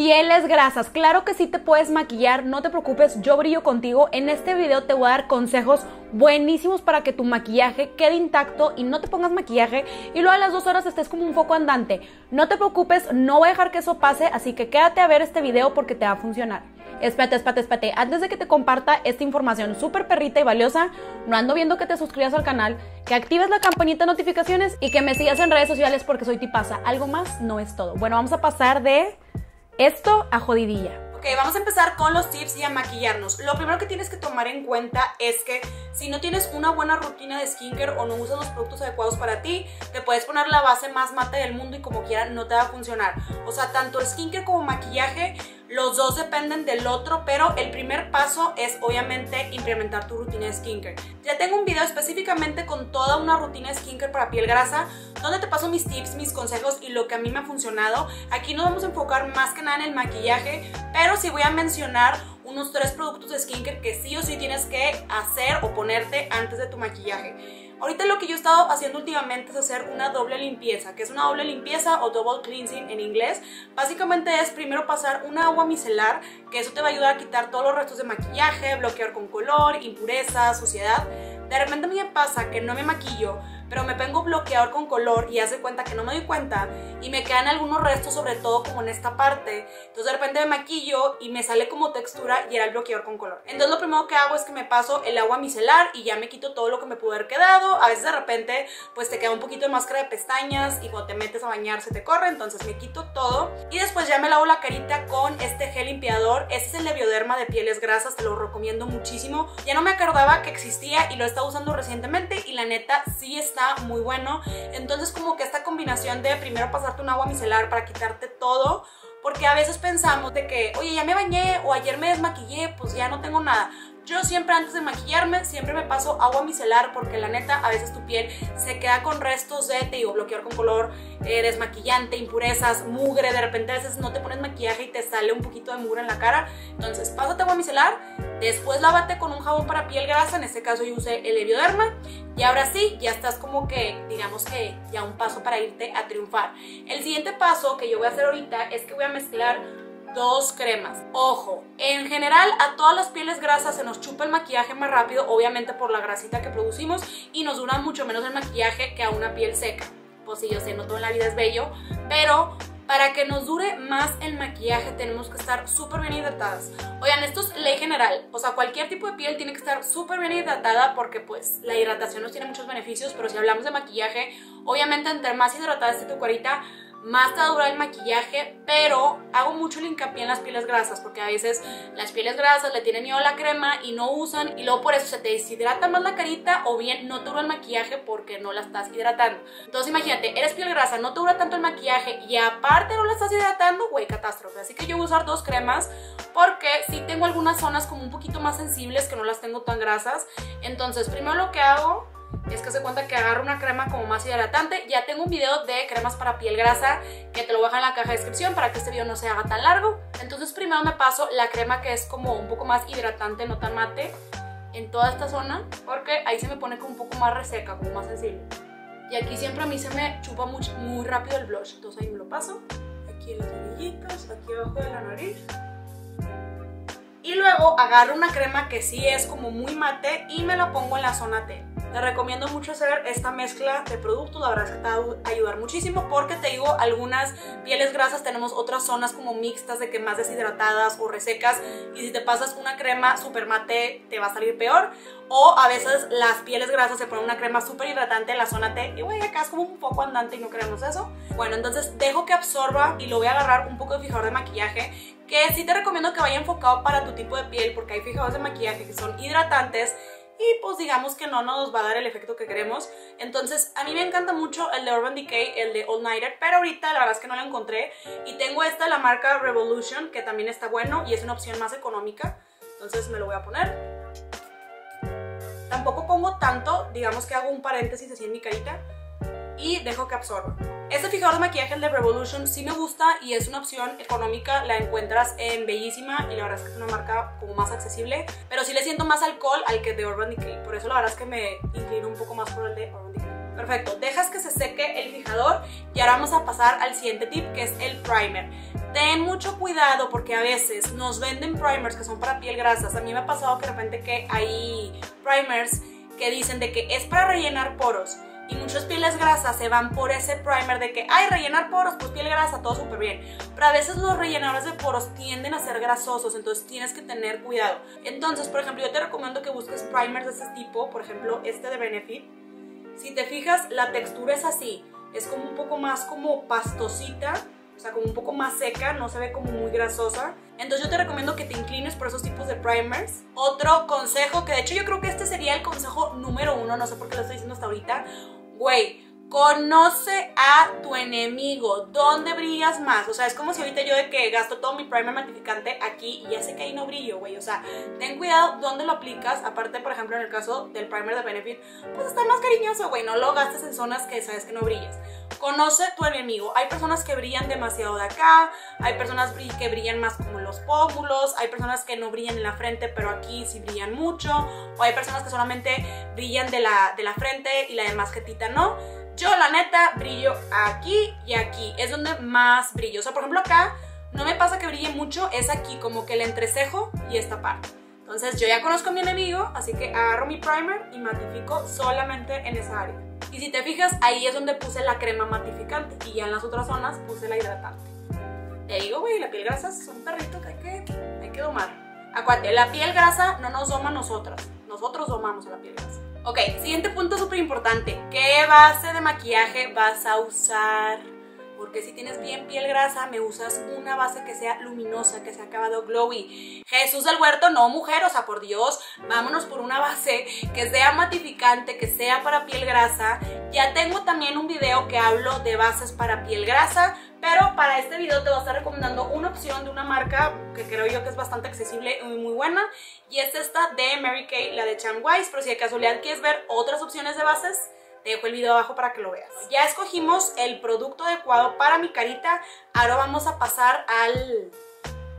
Pieles grasas, claro que sí te puedes maquillar, no te preocupes, yo brillo contigo. En este video te voy a dar consejos buenísimos para que tu maquillaje quede intacto y no te pongas maquillaje y luego a las dos horas estés como un foco andante. No te preocupes, no voy a dejar que eso pase, así que quédate a ver este video porque te va a funcionar. Espérate, espérate, espérate. Antes de que te comparta esta información súper perrita y valiosa, no ando viendo que te suscribas al canal, que actives la campanita de notificaciones y que me sigas en redes sociales porque soy tipaza. Algo más no es todo. Bueno, vamos a pasar de esto a jodidilla. Ok, vamos a empezar con los tips y a maquillarnos. Lo primero que tienes que tomar en cuenta es que si no tienes una buena rutina de skincare o no usas los productos adecuados para ti, te puedes poner la base más mate del mundo y como quiera no te va a funcionar. O sea, tanto skincare como maquillaje los dos dependen del otro, pero el primer paso es obviamente implementar tu rutina de skincare. Ya tengo un video específicamente con toda una rutina de skincare para piel grasa, donde te paso mis tips, mis consejos y lo que a mí me ha funcionado. Aquí nos vamos a enfocar más que nada en el maquillaje, pero sí voy a mencionar unos tres productos de skincare que sí o sí tienes que hacer o ponerte antes de tu maquillaje. Ahorita lo que yo he estado haciendo últimamente es hacer una doble limpieza, que es una doble limpieza o double cleansing en inglés. Básicamente es primero pasar una agua micelar, que eso te va a ayudar a quitar todos los restos de maquillaje, bloquear con color, impurezas, suciedad. De repente a mí me pasa que no me maquillo, pero me pongo bloqueador con color y hace cuenta que no me doy cuenta y me quedan algunos restos, sobre todo como en esta parte. Entonces de repente me maquillo y me sale como textura y era el bloqueador con color. Entonces lo primero que hago es que me paso el agua micelar y ya me quito todo lo que me pudo haber quedado. A veces de repente pues te queda un poquito de máscara de pestañas y cuando te metes a bañar se te corre, entonces me quito todo. Y después ya me lavo la carita con este gel limpiador. Este es el de Bioderma de pieles grasas, te lo recomiendo muchísimo. Ya no me acordaba que existía y lo he estado usando recientemente y la neta sí está muy bueno. Entonces como que esta combinación de primero pasarte un agua micelar para quitarte todo, porque a veces pensamos de que, oye, ya me bañé o ayer me desmaquillé, pues ya no tengo nada. Yo siempre antes de maquillarme, siempre me paso agua micelar porque la neta a veces tu piel se queda con restos de, te digo, bloqueador con color, desmaquillante, impurezas, mugre, de repente a veces no te pones maquillaje y te sale un poquito de mugre en la cara. Entonces, pásate agua micelar, después lávate con un jabón para piel grasa, en este caso yo usé el Evioderma y ahora sí, ya estás como que, digamos que ya un paso para irte a triunfar. El siguiente paso que yo voy a hacer ahorita es que voy a mezclar dos cremas. Ojo, en general a todas las pieles grasas se nos chupa el maquillaje más rápido, obviamente por la grasita que producimos y nos dura mucho menos el maquillaje que a una piel seca. Pues sí, yo sé, no todo en la vida es bello, pero para que nos dure más el maquillaje tenemos que estar súper bien hidratadas. Oigan, esto es ley general, o sea, cualquier tipo de piel tiene que estar súper bien hidratada porque pues la hidratación nos tiene muchos beneficios, pero si hablamos de maquillaje, obviamente entre más hidratada esté tu carita, más te dura el maquillaje, pero hago mucho el hincapié en las pieles grasas porque a veces las pieles grasas le tienen miedo a la crema y no usan y luego por eso se te deshidrata más la carita o bien no te dura el maquillaje porque no la estás hidratando. Entonces imagínate, eres piel grasa, no te dura tanto el maquillaje y aparte no la estás hidratando, güey, catástrofe. Así que yo voy a usar dos cremas porque sí tengo algunas zonas como un poquito más sensibles que no las tengo tan grasas. Entonces primero lo que hago es que se cuenta que agarro una crema como más hidratante. Ya tengo un video de cremas para piel grasa que te lo voy a dejar en la caja de descripción para que este video no se haga tan largo. Entonces primero me paso la crema que es como un poco más hidratante, no tan mate, en toda esta zona porque ahí se me pone como un poco más reseca, como más sensible. Y aquí siempre a mí se me chupa muy, muy rápido el blush, entonces ahí me lo paso. Aquí en las orillitas, aquí abajo de la nariz. Y luego agarro una crema que sí es como muy mate y me la pongo en la zona T. Te recomiendo mucho hacer esta mezcla de productos, la verdad es que te va a ayudar muchísimo porque te digo, algunas pieles grasas tenemos otras zonas como mixtas de que más deshidratadas o resecas y si te pasas una crema super mate te va a salir peor o a veces las pieles grasas se ponen una crema súper hidratante en la zona T y güey, acá es como un poco andante y no queremos eso. Bueno, entonces dejo que absorba y lo voy a agarrar un poco de fijador de maquillaje que sí te recomiendo que vaya enfocado para tu tipo de piel porque hay fijadores de maquillaje que son hidratantes y pues digamos que no nos va a dar el efecto que queremos. Entonces a mí me encanta mucho el de Urban Decay, el de All Nighter, pero ahorita la verdad es que no lo encontré. Y tengo esta la marca Revolution, que también está bueno y es una opción más económica. Entonces me lo voy a poner. Tampoco pongo tanto, digamos que hago un paréntesis así en mi carita y dejo que absorba. Este fijador de maquillaje, el de Revolution, sí me gusta y es una opción económica. La encuentras en Bellísima y la verdad es que es una marca como más accesible. Pero sí le siento más alcohol al que de Urban Decay. Por eso la verdad es que me inclino un poco más por el de Urban Decay. Perfecto, dejas que se seque el fijador y ahora vamos a pasar al siguiente tip que es el primer. Ten mucho cuidado porque a veces nos venden primers que son para piel grasas. A mí me ha pasado que de repente que hay primers que dicen de que es para rellenar poros y muchas pieles grasas se van por ese primer de que, ay, rellenar poros, pues piel grasa, todo súper bien. Pero a veces los rellenadores de poros tienden a ser grasosos, entonces tienes que tener cuidado. Entonces, por ejemplo, yo te recomiendo que busques primers de ese tipo, por ejemplo, este de Benefit. Si te fijas, la textura es así, es como un poco más como pastosita, o sea, como un poco más seca, no se ve como muy grasosa. Entonces yo te recomiendo que te inclines por esos tipos de primers. Otro consejo, que de hecho yo creo que este sería el consejo número uno, no sé por qué lo estoy diciendo hasta ahorita. Güey, Conoce a tu enemigo, dónde brillas más. O sea, es como si ahorita yo de que gasto todo mi primer matificante aquí y ya sé que ahí no brillo, güey. O sea, ten cuidado dónde lo aplicas. Aparte, por ejemplo, en el caso del primer de Benefit, pues está más cariñoso, güey. No lo gastes en zonas que sabes que no brillas. Conoce tu enemigo. Hay personas que brillan demasiado de acá, hay personas que brillan más como los pómulos, hay personas que no brillan en la frente, pero aquí sí brillan mucho, o hay personas que solamente brillan de la, de la frente y la demás jetita no. Yo, la neta, brillo aquí y aquí. Es donde más brillo. O sea, por ejemplo, acá no me pasa que brille mucho. Es aquí, como que el entrecejo y esta parte. Entonces, yo ya conozco a mi enemigo, así que agarro mi primer y matifico solamente en esa área. Y si te fijas, ahí es donde puse la crema matificante. Y ya en las otras zonas puse la hidratante. Te digo, güey, la piel grasa es un perrito que hay que, hay que domar. Acuérdate, la piel grasa no nos doma nosotras. Nosotros domamos a la piel grasa. Ok, siguiente punto súper importante. ¿Qué base de maquillaje vas a usar? Porque si tienes bien piel grasa, me usas una base que sea luminosa, que sea acabado glowy. Jesús del huerto, no mujer, o sea, por Dios, vámonos por una base que sea matificante, que sea para piel grasa. Ya tengo también un video que hablo de bases para piel grasa, pero para este video te voy a estar recomendando una opción de una marca que creo yo que es bastante accesible y muy buena. Y es esta de Mary Kay, la de Chan Wise. Pero si de casualidad quieres ver otras opciones de bases, te dejo el video abajo para que lo veas. Ya escogimos el producto adecuado para mi carita. Ahora vamos a pasar a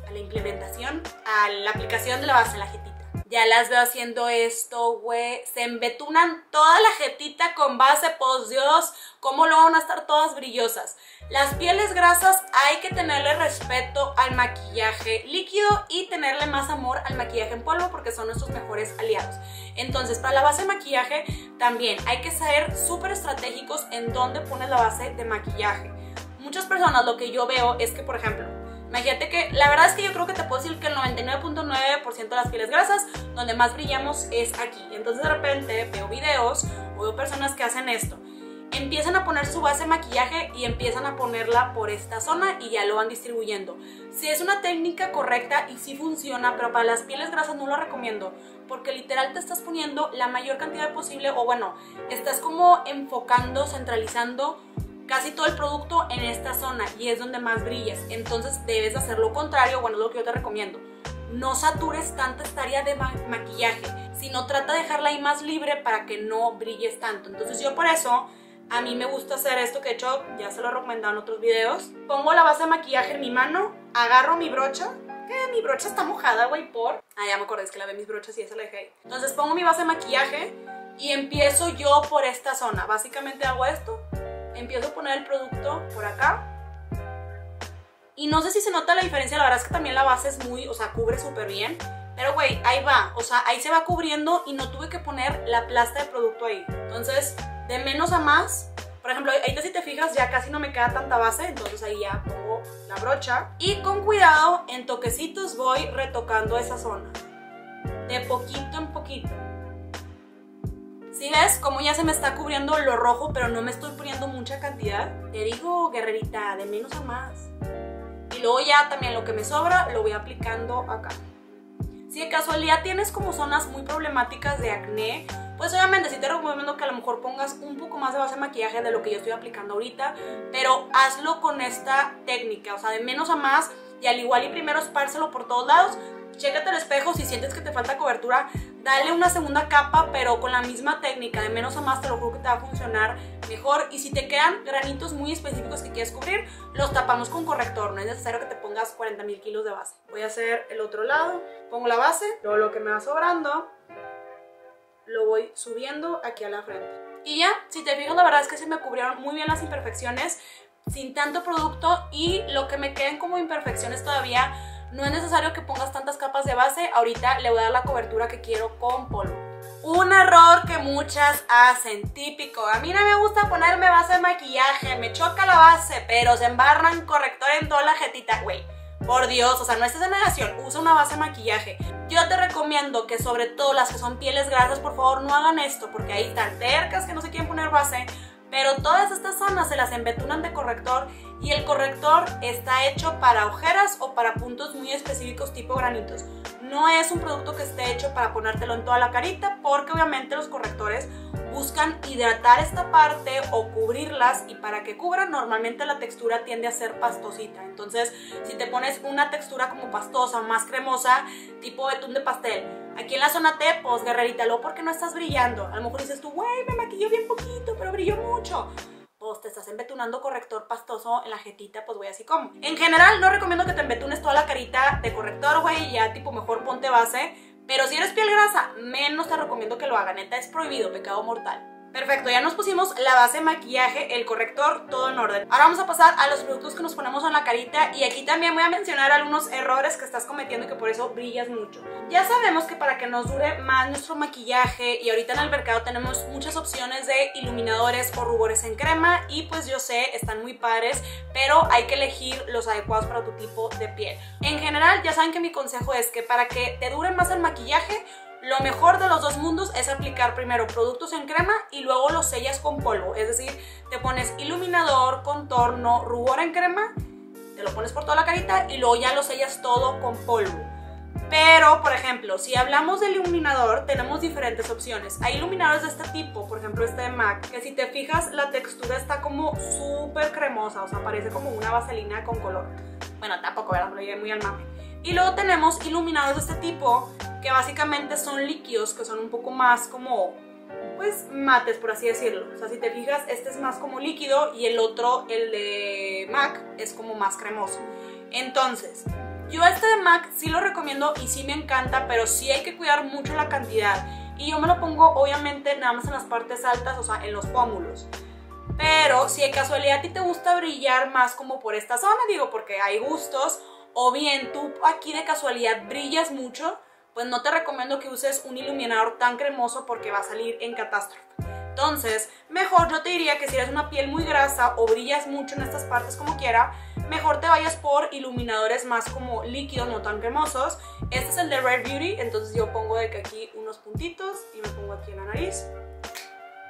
la implementación, a la aplicación de la base, la jetita. Ya las veo haciendo esto, güey. Se embetunan toda la jetita con base, pues Dios, cómo lo van a estar todas brillosas. Las pieles grasas hay que tenerle respeto al maquillaje líquido y tenerle más amor al maquillaje en polvo porque son nuestros mejores aliados. Entonces, para la base de maquillaje también hay que ser súper estratégicos en dónde pones la base de maquillaje. Muchas personas lo que yo veo es que, por ejemplo, Imagínate que la verdad es que yo creo que te puedo decir que el 99.9% de las pieles grasas donde más brillamos es aquí. Entonces de repente veo videos o veo personas que hacen esto. Empiezan a poner su base de maquillaje y empiezan a ponerla por esta zona y ya lo van distribuyendo. Si es una técnica correcta y sí funciona, pero para las pieles grasas no lo recomiendo porque literal te estás poniendo la mayor cantidad posible o bueno, estás como enfocando, centralizando casi todo el producto en esta zona y es donde más brillas. Entonces debes hacer lo contrario, bueno, es lo que yo te recomiendo. No satures tanto esta área de maquillaje, sino trata de dejarla ahí más libre para que no brilles tanto. Entonces yo por eso, a mí me gusta hacer esto que he hecho, ya se lo he recomendado en otros videos. Pongo la base de maquillaje en mi mano, agarro mi brocha, que mi brocha está mojada, güey, por... Ah, ya me acordé, es que la ve mis brochas y esa la dejé ahí. Entonces pongo mi base de maquillaje y empiezo yo por esta zona. Básicamente hago esto, empiezo a poner el producto por acá. Y no sé si se nota la diferencia, la verdad es que también la base es muy, o sea, cubre súper bien. Pero güey, ahí va, o sea, ahí se va cubriendo y no tuve que poner la plasta de producto ahí. Entonces, de menos a más, por ejemplo, ahorita si te fijas ya casi no me queda tanta base, entonces ahí ya pongo la brocha. Y con cuidado, en toquecitos voy retocando esa zona. De poquito en poquito. Si ves cómo ya se me está cubriendo lo rojo, pero no me estoy poniendo mucha cantidad? Te digo, guerrerita, de menos a más. Y luego ya también lo que me sobra lo voy aplicando acá. Si de casualidad tienes como zonas muy problemáticas de acné, pues obviamente sí te recomiendo que a lo mejor pongas un poco más de base de maquillaje de lo que yo estoy aplicando ahorita, pero hazlo con esta técnica, o sea, de menos a más y al igual y primero espárselo por todos lados, chécate el espejo, si sientes que te falta cobertura, dale una segunda capa, pero con la misma técnica, de menos a más, te lo juro que te va a funcionar mejor. Y si te quedan granitos muy específicos que quieres cubrir, los tapamos con corrector, no es necesario que te pongas 40 mil kilos de base. Voy a hacer el otro lado, pongo la base, luego lo que me va sobrando, lo voy subiendo aquí a la frente. Y ya, si te fijas, la verdad es que se me cubrieron muy bien las imperfecciones, sin tanto producto y lo que me queden como imperfecciones todavía, no es necesario que pongas tantas capas de base, ahorita le voy a dar la cobertura que quiero con polvo. Un error que muchas hacen, típico. A mí no me gusta ponerme base de maquillaje, me choca la base, pero se embarran corrector en toda la jetita, güey. Por Dios, o sea, no estés en negación, usa una base de maquillaje. Yo te recomiendo que sobre todo las que son pieles grasas, por favor no hagan esto, porque hay tan tercas que no se quieren poner base, pero todas estas zonas se las embetunan de corrector y el corrector está hecho para ojeras o para puntos muy específicos tipo granitos. No es un producto que esté hecho para ponértelo en toda la carita porque obviamente los correctores buscan hidratar esta parte o cubrirlas y para que cubran normalmente la textura tiende a ser pastosita. Entonces si te pones una textura como pastosa, más cremosa, tipo betún de pastel, aquí en la zona T, pues guerrerita, lo porque no estás brillando. A lo mejor dices tú, güey, me maquilló bien poquito, pero brilló mucho pues te estás embetunando corrector pastoso en la jetita, pues voy así como. En general, no recomiendo que te embetunes toda la carita de corrector, güey, ya tipo mejor ponte base. Pero si eres piel grasa, menos te recomiendo que lo haga, neta, es prohibido, pecado mortal. Perfecto, ya nos pusimos la base maquillaje, el corrector, todo en orden. Ahora vamos a pasar a los productos que nos ponemos en la carita y aquí también voy a mencionar algunos errores que estás cometiendo y que por eso brillas mucho. Ya sabemos que para que nos dure más nuestro maquillaje y ahorita en el mercado tenemos muchas opciones de iluminadores o rubores en crema y pues yo sé, están muy padres, pero hay que elegir los adecuados para tu tipo de piel. En general, ya saben que mi consejo es que para que te dure más el maquillaje, lo mejor de los dos mundos es aplicar primero productos en crema y luego los sellas con polvo. Es decir, te pones iluminador, contorno, rubor en crema, te lo pones por toda la carita y luego ya lo sellas todo con polvo. Pero, por ejemplo, si hablamos del iluminador, tenemos diferentes opciones. Hay iluminadores de este tipo, por ejemplo este de MAC, que si te fijas la textura está como súper cremosa, o sea, parece como una vaselina con color. Bueno, tampoco, ¿verdad? Lo llegué muy al mame. Y luego tenemos iluminadores de este tipo, que básicamente son líquidos, que son un poco más como, pues, mates, por así decirlo. O sea, si te fijas, este es más como líquido y el otro, el de MAC, es como más cremoso. Entonces, yo este de MAC sí lo recomiendo y sí me encanta, pero sí hay que cuidar mucho la cantidad. Y yo me lo pongo, obviamente, nada más en las partes altas, o sea, en los pómulos. Pero si de casualidad a ti te gusta brillar más como por esta zona, digo, porque hay gustos, o bien tú aquí de casualidad brillas mucho, pues no te recomiendo que uses un iluminador tan cremoso porque va a salir en catástrofe. Entonces, mejor yo te diría que si eres una piel muy grasa o brillas mucho en estas partes como quiera, mejor te vayas por iluminadores más como líquidos, no tan cremosos. Este es el de Rare Beauty, entonces yo pongo de que aquí unos puntitos y me pongo aquí en la nariz.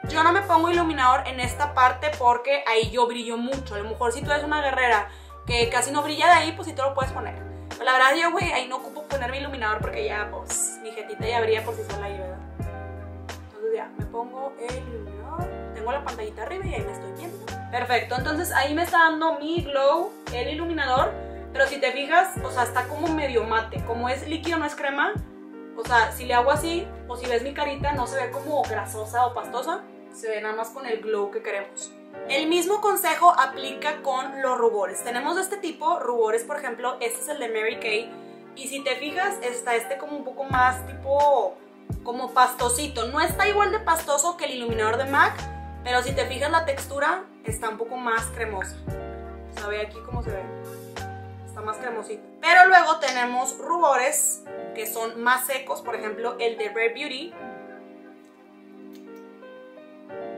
Yo no me pongo iluminador en esta parte porque ahí yo brillo mucho. A lo mejor si tú eres una guerrera que casi no brilla de ahí, pues sí te lo puedes poner. Pero la verdad yo, güey, ahí no ocupo poner mi iluminador porque ya, pues, mi jetita ya brilla por sí sola ahí, ¿verdad? Entonces ya, me pongo el iluminador, tengo la pantallita arriba y ahí me estoy viendo. Perfecto, entonces ahí me está dando mi glow, el iluminador, pero si te fijas, o sea, está como medio mate, como es líquido, no es crema, o sea, si le hago así, o si ves mi carita, no se ve como grasosa o pastosa, se ve nada más con el glow que queremos. El mismo consejo aplica con los rubores. Tenemos de este tipo, rubores por ejemplo, este es el de Mary Kay. Y si te fijas, está este como un poco más tipo, como pastosito. No está igual de pastoso que el iluminador de MAC, pero si te fijas la textura está un poco más cremosa. O aquí cómo se ve. Está más cremosito. Pero luego tenemos rubores que son más secos, por ejemplo el de Rare Beauty,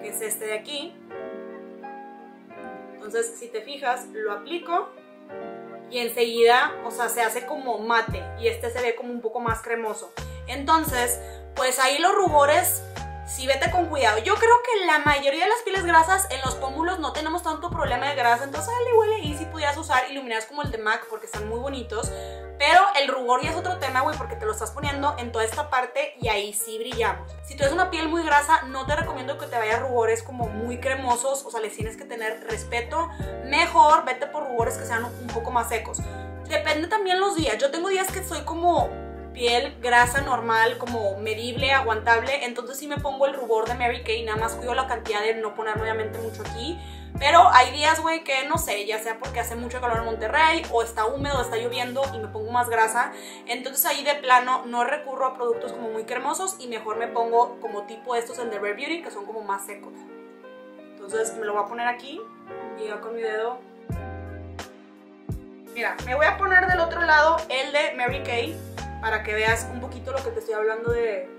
que es este de aquí. Entonces, si te fijas, lo aplico y enseguida, o sea, se hace como mate y este se ve como un poco más cremoso. Entonces, pues ahí los rubores, sí vete con cuidado. Yo creo que la mayoría de las pieles grasas en los pómulos no tenemos tanto problema de grasa, entonces dale, huele y si pudieras usar iluminados como el de MAC porque están muy bonitos. Pero el rubor ya es otro tema, güey, porque te lo estás poniendo en toda esta parte y ahí sí brillamos. Si tú eres una piel muy grasa, no te recomiendo que te vayas rubores como muy cremosos, o sea, les tienes que tener respeto. Mejor vete por rubores que sean un poco más secos. Depende también los días. Yo tengo días que soy como piel grasa normal, como medible, aguantable, entonces sí me pongo el rubor de Mary Kay, nada más cuido la cantidad de no poner obviamente mucho aquí. Pero hay días, güey, que no sé, ya sea porque hace mucho calor en Monterrey o está húmedo, está lloviendo y me pongo más grasa. Entonces ahí de plano no recurro a productos como muy cremosos y mejor me pongo como tipo estos, el de Rare Beauty, que son como más secos. Entonces me lo voy a poner aquí Y ya con mi dedo. Mira, me voy a poner del otro lado el de Mary Kay para que veas un poquito lo que te estoy hablando de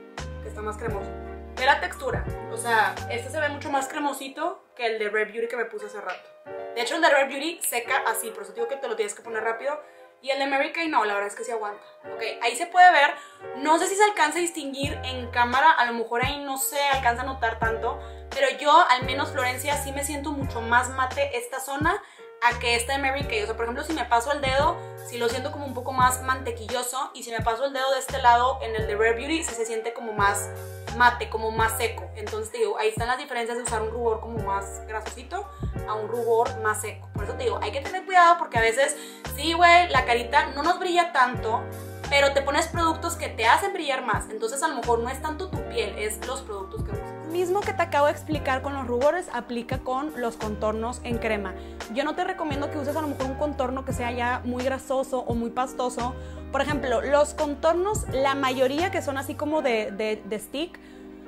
que está más cremoso. Ve la textura. O sea, este se ve mucho más cremosito que el de Red Beauty que me puse hace rato. De hecho, el de Red Beauty seca así, por eso digo que te lo tienes que poner rápido. Y el de Mary Kay no, la verdad es que sí aguanta. Ok, ahí se puede ver. No sé si se alcanza a distinguir en cámara, a lo mejor ahí no se alcanza a notar tanto. Pero yo, al menos Florencia, sí me siento mucho más mate esta zona a que esta de Mary Kay. O sea, por ejemplo, si me paso el dedo, si lo siento como un poco más mantequilloso. Y si me paso el dedo de este lado, en el de Rare Beauty, sí se siente como más mate, como más seco. Entonces te digo, ahí están las diferencias de usar un rubor como más grasosito a un rubor más seco. Por eso te digo, hay que tener cuidado porque a veces, sí, güey, la carita no nos brilla tanto, pero te pones productos que te hacen brillar más. Entonces a lo mejor no es tanto tu piel, es los productos que usas mismo que te acabo de explicar con los rubores aplica con los contornos en crema. Yo no te recomiendo que uses a lo mejor un contorno que sea ya muy grasoso o muy pastoso. Por ejemplo, los contornos, la mayoría que son así como de, de, stick,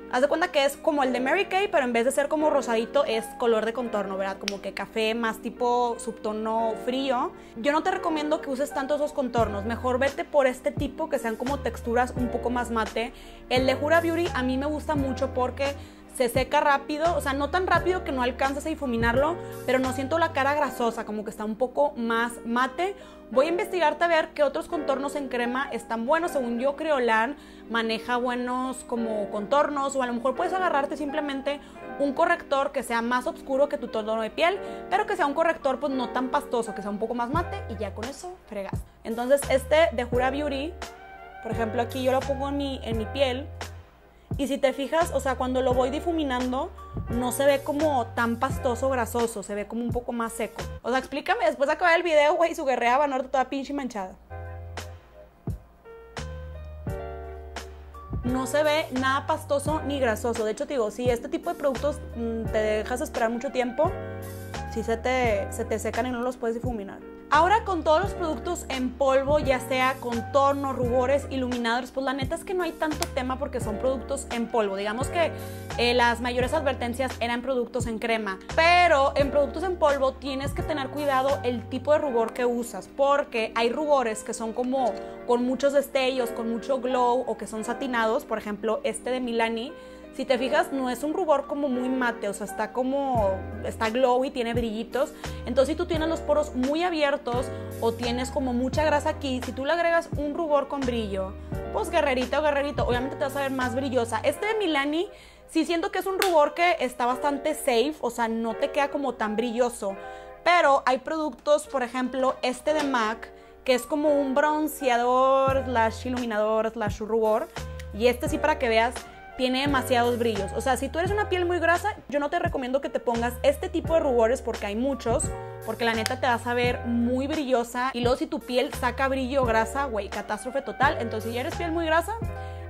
Haz de cuenta que es como el de Mary Kay, pero en vez de ser como rosadito, es color de contorno, ¿verdad? Como que café más tipo subtono frío. Yo no te recomiendo que uses tanto esos contornos. Mejor vete por este tipo que sean como texturas un poco más mate. El de Jura Beauty a mí me gusta mucho porque se seca rápido, o sea, no tan rápido que no alcanzas a difuminarlo, pero no siento la cara grasosa, como que está un poco más mate. Voy a investigarte a ver qué otros contornos en crema están buenos. Según yo, Creolan maneja buenos como contornos o a lo mejor puedes agarrarte simplemente un corrector que sea más oscuro que tu tono de piel, pero que sea un corrector pues no tan pastoso, que sea un poco más mate y ya con eso fregas. Entonces este de Jura Beauty, por ejemplo aquí yo lo pongo en mi, en mi piel y si te fijas, o sea, cuando lo voy difuminando, no se ve como tan pastoso, grasoso, se ve como un poco más seco. O sea, explícame después de acabar el video, güey, su guerrea va a toda pinche manchada. no se ve nada pastoso ni grasoso. De hecho, te digo, si este tipo de productos mm, te dejas esperar mucho tiempo, si se te, se te secan y no los puedes difuminar. Ahora con todos los productos en polvo, ya sea contornos, rubores, iluminadores, pues la neta es que no hay tanto tema porque son productos en polvo. Digamos que eh, las mayores advertencias eran productos en crema, pero en productos en polvo tienes que tener cuidado el tipo de rubor que usas porque hay rubores que son como con muchos destellos, con mucho glow o que son satinados, por ejemplo este de Milani si te fijas, no es un rubor como muy mate, o sea, está como, está glowy, tiene brillitos. Entonces, si tú tienes los poros muy abiertos o tienes como mucha grasa aquí, si tú le agregas un rubor con brillo, pues guerrerita o guerrerito, obviamente te vas a ver más brillosa. Este de Milani, sí siento que es un rubor que está bastante safe, o sea, no te queda como tan brilloso. Pero hay productos, por ejemplo, este de MAC, que es como un bronceador, slash iluminador, slash rubor. Y este sí para que veas tiene demasiados brillos. O sea, si tú eres una piel muy grasa, yo no te recomiendo que te pongas este tipo de rubores porque hay muchos, porque la neta te vas a ver muy brillosa. Y luego si tu piel saca brillo grasa, güey, catástrofe total. Entonces, si ya eres piel muy grasa,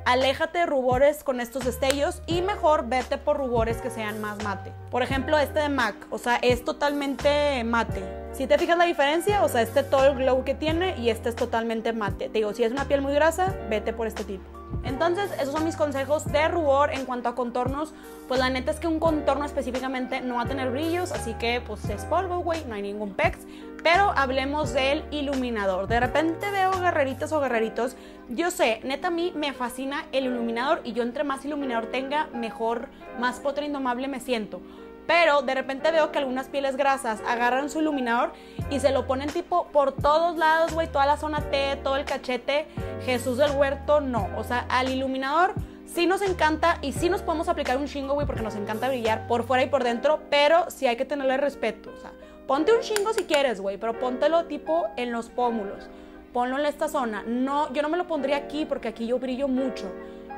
aléjate de rubores con estos destellos y mejor vete por rubores que sean más mate. Por ejemplo, este de MAC, o sea, es totalmente mate. Si te fijas la diferencia, o sea, este todo el glow que tiene y este es totalmente mate. Te digo, si es una piel muy grasa, vete por este tipo. Entonces, esos son mis consejos de rubor en cuanto a contornos. Pues la neta es que un contorno específicamente no va a tener brillos, así que pues es polvo, güey, no hay ningún pex. Pero hablemos del iluminador. De repente veo guerreritas o guerreritos. Yo sé, neta a mí me fascina el iluminador y yo entre más iluminador tenga, mejor, más potra indomable me siento. Pero de repente veo que algunas pieles grasas agarran su iluminador y se lo ponen tipo por todos lados, güey, toda la zona T, todo el cachete. Jesús del huerto, no. O sea, al iluminador sí nos encanta y sí nos podemos aplicar un chingo, güey, porque nos encanta brillar por fuera y por dentro, pero sí hay que tenerle respeto. O sea, ponte un chingo si quieres, güey, pero póntelo tipo en los pómulos. Ponlo en esta zona. No, yo no me lo pondría aquí porque aquí yo brillo mucho.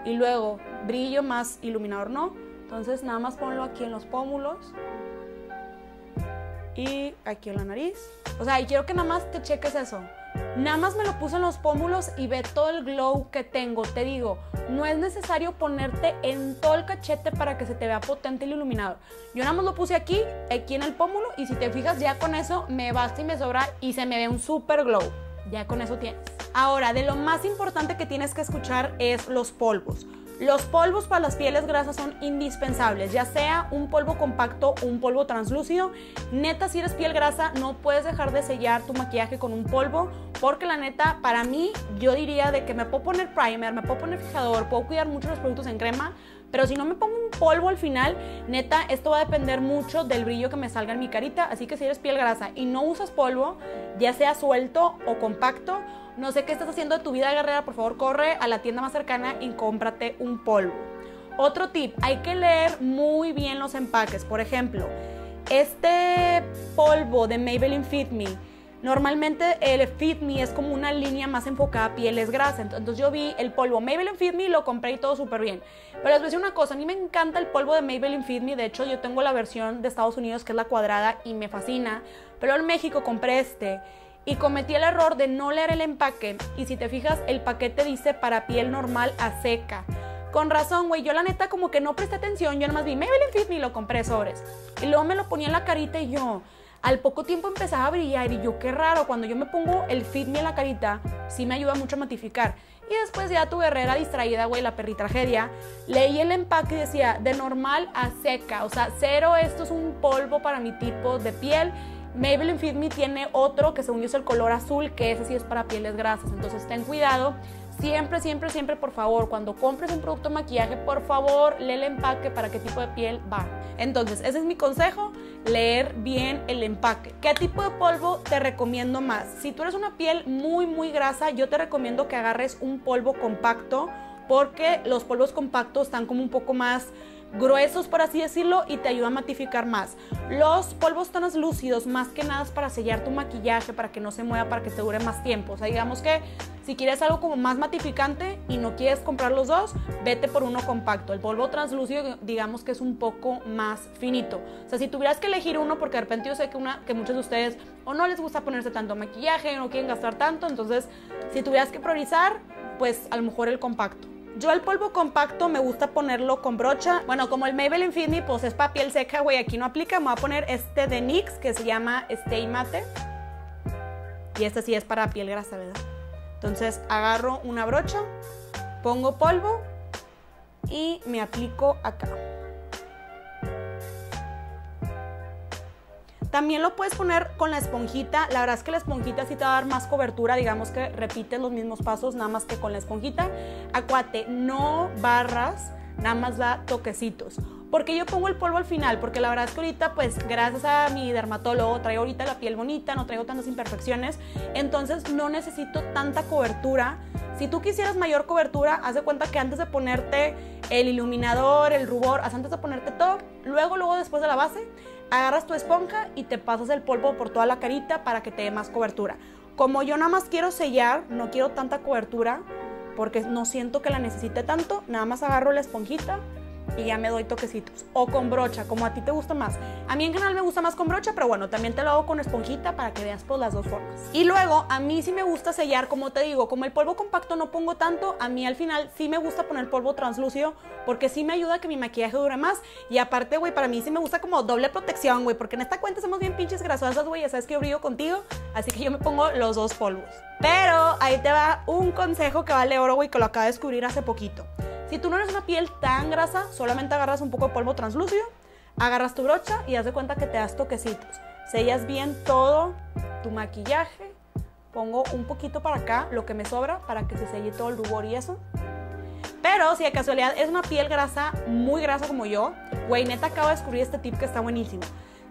Y luego, brillo más iluminador, no entonces nada más ponlo aquí en los pómulos y aquí en la nariz. O sea, y quiero que nada más te cheques eso. Nada más me lo puse en los pómulos y ve todo el glow que tengo. Te digo, no es necesario ponerte en todo el cachete para que se te vea potente y iluminado. Yo nada más lo puse aquí, aquí en el pómulo y si te fijas ya con eso me basta y me sobra y se me ve un super glow. Ya con eso tienes. Ahora, de lo más importante que tienes que escuchar es los polvos. Los polvos para las pieles grasas son indispensables, ya sea un polvo compacto o un polvo translúcido. Neta, si eres piel grasa, no puedes dejar de sellar tu maquillaje con un polvo, porque la neta, para mí, yo diría de que me puedo poner primer, me puedo poner fijador, puedo cuidar mucho los productos en crema, pero si no me pongo un polvo al final, neta, esto va a depender mucho del brillo que me salga en mi carita. Así que si eres piel grasa y no usas polvo, ya sea suelto o compacto, no sé qué estás haciendo de tu vida guerrera, por favor corre a la tienda más cercana y cómprate un polvo. Otro tip, hay que leer muy bien los empaques. Por ejemplo, este polvo de Maybelline Fit Me, normalmente el Fit Me es como una línea más enfocada a pieles grasas. Entonces yo vi el polvo Maybelline Fit Me, lo compré y todo súper bien. Pero les voy a decir una cosa, a mí me encanta el polvo de Maybelline Fit Me. De hecho, yo tengo la versión de Estados Unidos que es la cuadrada y me fascina. Pero en México compré este y cometí el error de no leer el empaque. Y si te fijas, el paquete dice para piel normal a seca. Con razón, güey, yo la neta como que no presté atención, yo nomás vi Maybelline Fit Me y lo compré sobres. Y luego me lo ponía en la carita y yo, al poco tiempo empezaba a brillar y yo, qué raro, cuando yo me pongo el Fit Me en la carita, sí me ayuda mucho a matificar. Y después ya tu guerrera distraída, güey, la perri tragedia, leí el empaque y decía, de normal a seca, o sea, cero, esto es un polvo para mi tipo de piel Maybelline Fit Me tiene otro que según yo es el color azul, que ese sí es para pieles grasas. Entonces ten cuidado. Siempre, siempre, siempre, por favor, cuando compres un producto de maquillaje, por favor, lee el empaque para qué tipo de piel va. Entonces, ese es mi consejo, leer bien el empaque. ¿Qué tipo de polvo te recomiendo más? Si tú eres una piel muy, muy grasa, yo te recomiendo que agarres un polvo compacto porque los polvos compactos están como un poco más gruesos, por así decirlo, y te ayuda a matificar más. Los polvos translúcidos, más que nada, es para sellar tu maquillaje, para que no se mueva, para que te dure más tiempo. O sea, digamos que si quieres algo como más matificante y no quieres comprar los dos, vete por uno compacto. El polvo translúcido, digamos que es un poco más finito. O sea, si tuvieras que elegir uno, porque de repente yo sé que, una, que muchos de ustedes o no les gusta ponerse tanto maquillaje, no quieren gastar tanto, entonces si tuvieras que priorizar, pues a lo mejor el compacto. Yo el polvo compacto me gusta ponerlo con brocha. Bueno, como el Maybelline Fit Me, pues es para piel seca, güey, aquí no aplica. Me voy a poner este de NYX que se llama Stay Mate. Y este sí es para piel grasa, ¿verdad? Entonces agarro una brocha, pongo polvo y me aplico acá. También lo puedes poner con la esponjita. La verdad es que la esponjita sí te va a dar más cobertura. Digamos que repites los mismos pasos, nada más que con la esponjita. Acuate, no barras, nada más da toquecitos. Porque yo pongo el polvo al final? Porque la verdad es que ahorita, pues gracias a mi dermatólogo, traigo ahorita la piel bonita, no traigo tantas imperfecciones. Entonces no necesito tanta cobertura. Si tú quisieras mayor cobertura, haz de cuenta que antes de ponerte el iluminador, el rubor, antes de ponerte todo, luego, luego después de la base, agarras tu esponja y te pasas el polvo por toda la carita para que te dé más cobertura. Como yo nada más quiero sellar, no quiero tanta cobertura porque no siento que la necesite tanto, nada más agarro la esponjita y ya me doy toquecitos. O con brocha, como a ti te gusta más. A mí en general me gusta más con brocha, pero bueno, también te lo hago con esponjita para que veas por las dos formas. Y luego, a mí sí me gusta sellar, como te digo, como el polvo compacto no pongo tanto, a mí al final sí me gusta poner polvo translúcido porque sí me ayuda a que mi maquillaje dure más. Y aparte, güey, para mí sí me gusta como doble protección, güey, porque en esta cuenta somos bien pinches grasosas, güey, ya sabes que yo brillo contigo, así que yo me pongo los dos polvos. Pero ahí te va un consejo que vale oro, güey, que lo acabo de descubrir hace poquito. Si tú no eres una piel tan grasa, solamente agarras un poco de polvo translúcido, agarras tu brocha y haz de cuenta que te das toquecitos. Sellas bien todo tu maquillaje. Pongo un poquito para acá, lo que me sobra, para que se selle todo el rubor y eso. Pero si de casualidad es una piel grasa, muy grasa como yo, güey, neta acabo de descubrir este tip que está buenísimo.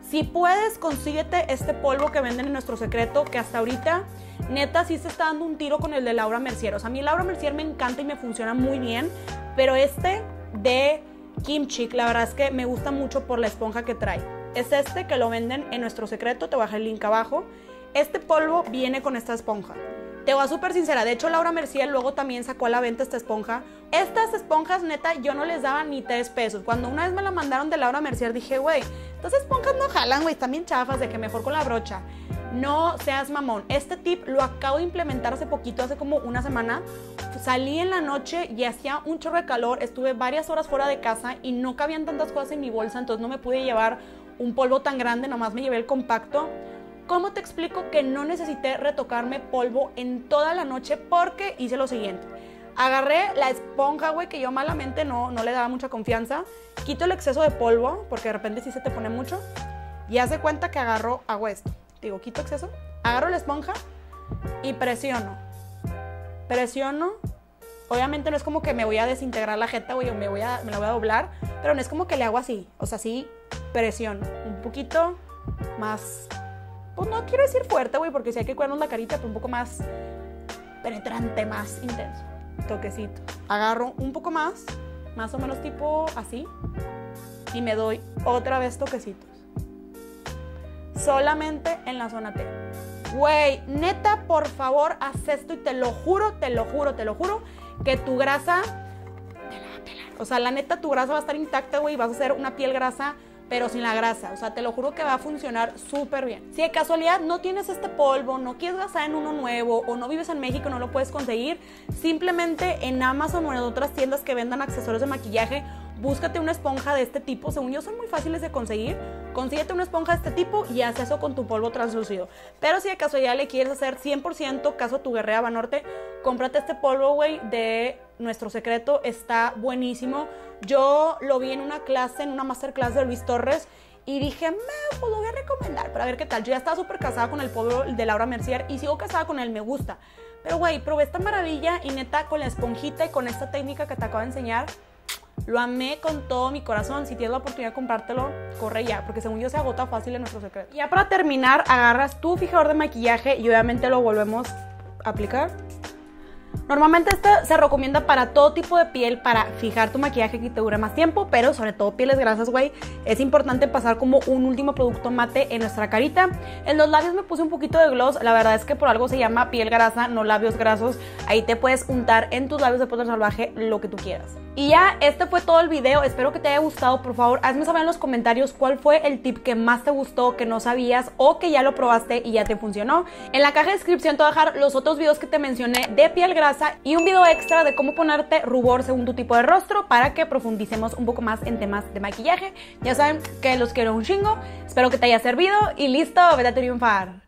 Si puedes, consíguete este polvo que venden en nuestro secreto, que hasta ahorita neta sí se está dando un tiro con el de Laura Mercier. O sea, a mí Laura Mercier me encanta y me funciona muy bien, pero este de Kimchi, la verdad es que me gusta mucho por la esponja que trae. Es este que lo venden en nuestro secreto, te voy a dejar el link abajo. Este polvo viene con esta esponja. Te voy a súper sincera, de hecho Laura Mercier luego también sacó a la venta esta esponja. Estas esponjas, neta, yo no les daba ni tres pesos. Cuando una vez me la mandaron de Laura Mercier dije, güey, estas esponjas no jalan, güey, están bien chafas, de que mejor con la brocha. No seas mamón. Este tip lo acabo de implementar hace poquito, hace como una semana. Salí en la noche y hacía un chorro de calor. Estuve varias horas fuera de casa y no cabían tantas cosas en mi bolsa, entonces no me pude llevar un polvo tan grande, nomás me llevé el compacto. ¿Cómo te explico que no necesité retocarme polvo en toda la noche? Porque hice lo siguiente. Agarré la esponja, güey, que yo malamente no, no le daba mucha confianza. Quito el exceso de polvo, porque de repente sí se te pone mucho. Y hace cuenta que agarro, hago esto. Digo, quito exceso, agarro la esponja y presiono. Presiono. Obviamente no es como que me voy a desintegrar la jeta, güey, o me, voy a, me la voy a doblar. Pero no es como que le hago así. O sea, sí presiono. Un poquito más. Pues no quiero decir fuerte, güey, porque si hay que cuidarnos la carita, pero un poco más penetrante, más intenso toquecito. Agarro un poco más, más o menos tipo así, y me doy otra vez toquecitos. Solamente en la zona T. Güey, neta, por favor, haz esto y te lo juro, te lo juro, te lo juro, que tu grasa te la va a pelar. O sea, la neta, tu grasa va a estar intacta, güey, vas a hacer una piel grasa pero sin la grasa. O sea, te lo juro que va a funcionar súper bien. Si de casualidad no tienes este polvo, no quieres gastar en uno nuevo o no vives en México, no lo puedes conseguir, simplemente en Amazon o en otras tiendas que vendan accesorios de maquillaje, búscate una esponja de este tipo. Según yo, son muy fáciles de conseguir. Consíguete una esponja de este tipo y haz eso con tu polvo translúcido. Pero si de casualidad le quieres hacer 100% caso a tu guerrera Banorte, cómprate este polvo, güey, de nuestro secreto. Está buenísimo. Yo lo vi en una clase, en una masterclass de Luis Torres. Y dije, me pues lo voy a recomendar para ver qué tal. Yo ya estaba súper casada con el polvo de Laura Mercier y sigo casada con él, me gusta. Pero, güey, probé esta maravilla y neta, con la esponjita y con esta técnica que te acabo de enseñar, lo amé con todo mi corazón. Si tienes la oportunidad de comprártelo, corre ya, porque según yo se agota fácil en nuestro secreto. Ya para terminar, agarras tu fijador de maquillaje y obviamente lo volvemos a aplicar. Normalmente este se recomienda para todo tipo de piel, para fijar tu maquillaje que te dure más tiempo, pero sobre todo pieles grasas, güey, es importante pasar como un último producto mate en nuestra carita. En los labios me puse un poquito de gloss, la verdad es que por algo se llama piel grasa, no labios grasos. Ahí te puedes untar en tus labios de poder salvaje lo que tú quieras. Y ya, este fue todo el video, espero que te haya gustado, por favor, hazme saber en los comentarios cuál fue el tip que más te gustó, que no sabías o que ya lo probaste y ya te funcionó. En la caja de descripción te voy a dejar los otros videos que te mencioné de piel grasa y un video extra de cómo ponerte rubor según tu tipo de rostro para que profundicemos un poco más en temas de maquillaje. Ya saben que los quiero un chingo, espero que te haya servido y listo, vete a triunfar.